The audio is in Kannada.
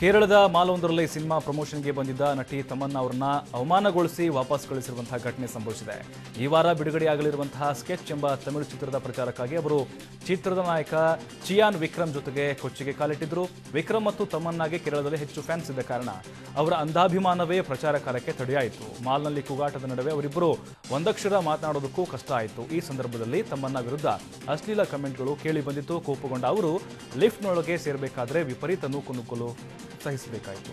ಕೇರಳದ ಮಾಲೊಂದರಲ್ಲಿ ಸಿನಿಮಾ ಪ್ರಮೋಷನ್ಗೆ ಬಂದಿದ್ದ ನಟಿ ತಮನ್ನ ಅವರನ್ನ ಅವಮಾನಗೊಳಿಸಿ ವಾಪಸ್ ಕಳಿಸಿರುವಂತಹ ಘಟನೆ ಸಂಭವಿಸಿದೆ. ಈ ವಾರ ಬಿಡುಗಡೆಯಾಗಲಿರುವಂತಹ ಸ್ಕೆಚ್ ಎಂಬ ತಮಿಳು ಚಿತ್ರದ ಪ್ರಚಾರಕ್ಕಾಗಿ ಅವರು ಚಿತ್ರದ ನಾಯಕ ಚಿಯಾನ್ ವಿಕ್ರಮ್ ಜೊತೆಗೆ ಕೊಚ್ಚಿಗೆ ಕಾಲಿಟ್ಟಿದ್ರು. ವಿಕ್ರಮ್ ಮತ್ತು ತಮನ್ನಾಗೆ ಕೇರಳದಲ್ಲಿ ಹೆಚ್ಚು ಫ್ಯಾನ್ಸ್ ಇದ್ದ ಕಾರಣ ಅವರ ಅಂಧಾಭಿಮಾನವೇ ಪ್ರಚಾರ ಕಾರ್ಯಕ್ಕೆ ತಡೆಯಾಯಿತು. ಮಾಲ್ನಲ್ಲಿ ಕೂಗಾಟದ ನಡುವೆ ಅವರಿಬ್ಬರು ಒಂದಕ್ಷರ ಮಾತನಾಡೋದಕ್ಕೂ ಕಷ್ಟ ಆಯಿತು. ಈ ಸಂದರ್ಭದಲ್ಲಿ ತಮ್ಮನ್ನ ವಿರುದ್ಧ ಅಶ್ಲೀಲ ಕಮೆಂಟ್ಗಳು ಕೇಳಿ ಬಂದಿತ್ತು. ಕೋಪಗೊಂಡ ಅವರು ಲಿಫ್ಟ್ನೊಳಗೆ ಸೇರಬೇಕಾದ್ರೆ ವಿಪರೀತ ನೂಕು ನುಗ್ಗಲು 絶対すべかいと